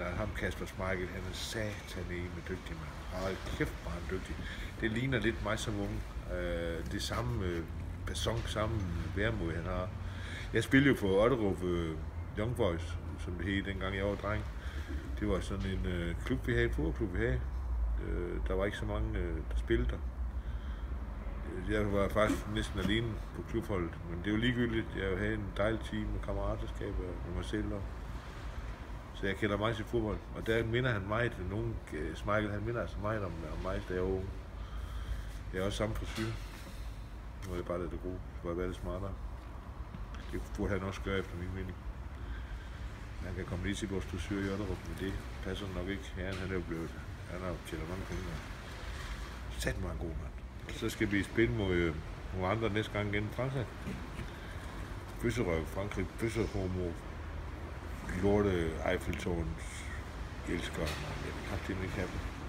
at ham Kasper Smeichel, han er satan med dygtig, mand. Hold kæft, hvor han dygtig. Det ligner lidt mig som ung. Øh, det samme øh, person, samme værmod, han har. Jeg spillede jo for Otterup øh, Young Boys, som det hed dengang jeg var dreng. Det var sådan en øh, klub, vi havde, en fodboldklub, vi havde. Øh, der var ikke så mange, øh, der spillede der. Øh, jeg var faktisk næsten alene på klubholdet, men det var ligegyldigt. Jeg havde en dejlig team med kammeratskab med mig selv. Og, så jeg kender meget til fodbold. Og der minder han meget, nogen, øh, Smeichel, han minder altså meget om, om mig, da jeg var ung. Jeg er også samme frisyr. Nu er jeg bare lidt det gode. Var være lidt smartere. Det burde han også gøre efter min mening. Han kan komme lige til vores frisyr i Otterup, men det passer nok ikke. Herren, han er jo blevet, han har tjent mange penge. Sat mig en god mand. Og så skal vi spille mod øh, nogle andre næste gang igen i Frankrig. Bøsserøv, Frankrig, bøsserhomo, lorte Eiffeltårns elsker. Jeg kan kraftigt ikke have dem.